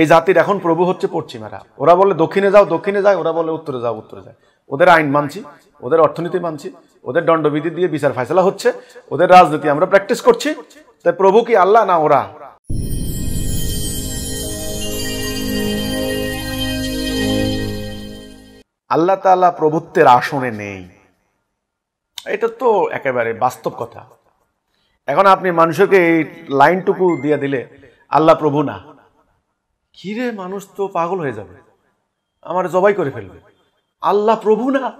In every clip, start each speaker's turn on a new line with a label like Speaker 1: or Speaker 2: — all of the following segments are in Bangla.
Speaker 1: এই জাতির এখন প্রভু হচ্ছে পশ্চিমারা। ওরা বলে দক্ষিণে যাও, দক্ষিণে যায়, ওরা বলে উত্তরে যাও, উত্তরে যায়। ওদের আইন মানছি, ওদের অর্থনীতি মানছি, ওদের দণ্ডবিধি দিয়ে বিচার ফাইসলা হচ্ছে, ওদের রাজনীতি আমরা প্র্যাকটিস করছি, তাই প্রভু কি আল্লাহ না ওরা? আল্লাহ তাআলা প্রভুত্বের আসনে নেই। এটা তো একেবারে বাস্তব কথা। এখন আপনি মানুষকে এই লাইনটুকু দিয়ে দিলে আল্লাহ প্রভু না। কিরে মানুষ তো পাগল হয়ে যাবে। আমার জবাই করে ফেলবে। আল্লাহ প্রভু না?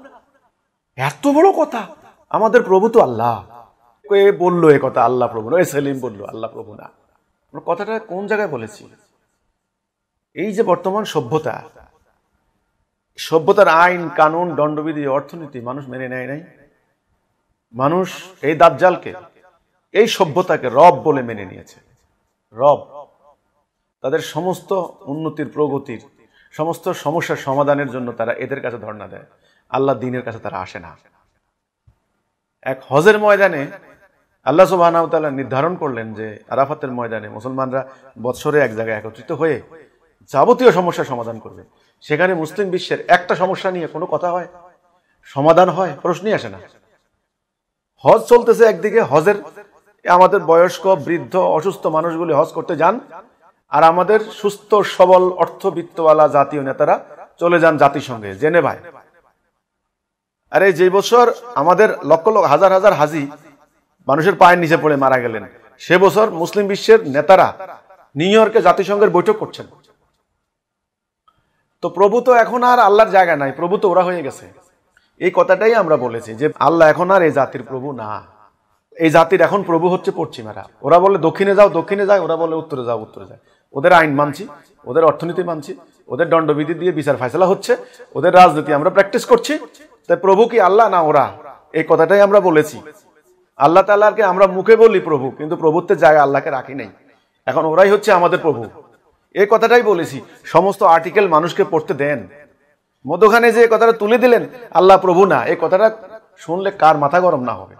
Speaker 1: এত বড় কথা। আমাদের প্রভু তো আল্লাহ। এ বলল এ কথা? আল্লাহ প্রভু না। এ সেলিম বলল, আল্লাহ প্রভু না। কথাটা কোন জায়গায় বলেছি? এই যে বর্তমান সভ্যতা, সভ্যতার আইন, কানুন, দণ্ডবিধি, অর্থনীতি, মানুষ মেনে নেয় নাই। মানুষ এই দাজ্জালকে, এই সভ্যতাকে রব বলে মেনে নিয়েছে। রব। তাদের সমস্ত উন্নতির প্রগতির, সমস্ত সমস্যার সমাধানের জন্য তারা এদের কাছে ধর্ণা দেয়। আল্লাহ দিনের কাছে তারা আসে না। এক হজের ময়দানে আল্লাহ সুবাহ নির্ধারণ করলেন যে আরাফাতের ময়দানে মুসলমানরা বৎসরে এক জায়গায় একত্রিত হয়ে যাবতীয় সমস্যার সমাধান করবে। সেখানে মুসলিম বিশ্বের একটা সমস্যা নিয়ে কোনো কথা হয়? সমাধান হয়? প্রশ্নই আসে না। হজ চলতেছে একদিকে, হজের আমাদের বয়স্ক, বৃদ্ধ, অসুস্থ মানুষগুলি হজ করতে যান। আর আমাদের সুস্থ, সবল, অর্থবিত্তওয়ালা জাতীয় নেতারা চলে যান জাতিসংঘে। জেনে ভাই। আরে যে বছর আমাদের লক্ষ লক্ষ, হাজার হাজার হাজি মানুষের পায়ের নিচে পড়ে মারা গেলেন, সে বছর মুসলিম বিশ্বের নেতারা নিউ ইয়র্কে জাতিসংঘের বৈঠক করছেন। তো প্রভু তো এখন আর আল্লাহর জায়গা নাই, প্রভু তো ওরা হয়ে গেছে। এই কথাটাই আমরা বলেছি যে আল্লাহ এখন আর এই জাতির প্রভু না। এই জাতির এখন প্রভু হচ্ছে পশ্চিমেরা। ওরা বলে দক্ষিণে যাও, দক্ষিণে যায়, ওরা বলে উত্তরে যাও, উত্তরে যায়। ওদের আইন মানছি, ওদের অর্থনীতি মানছি, ওদের দণ্ডবিধি দিয়ে বিচার ফাইসলা হচ্ছে, ওদের রাজনীতি আমরা প্র্যাকটিস করছি। তাই প্রভু কি আল্লাহ না ওরা? এই কথাটাই আমরা বলেছি। আল্লাহ তাল্লাহকে আমরা মুখে বলি প্রভু, কিন্তু প্রভুত্বের জায়গায় আল্লাহকে রাখি নাই। এখন ওরাই হচ্ছে আমাদের প্রভু। এই কথাটাই বলেছি, সমস্ত আর্টিকেল মানুষকে পড়তে দেন। মধ্যখানে যে কথাটা তুলে দিলেন, আল্লাহ প্রভু না, এই কথাটা শুনলে কার মাথা গরম না হবে?